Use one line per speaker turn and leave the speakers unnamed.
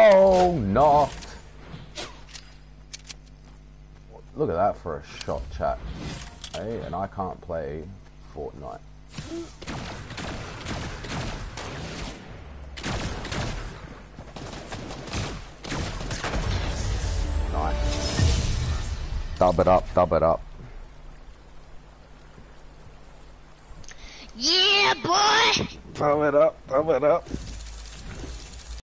Oh, not. Look at that for a shot, chat. Hey, and I can't play Fortnite. Nice. Dub it up, dub it up.
Yeah, boy!
Dub it up, dub it up.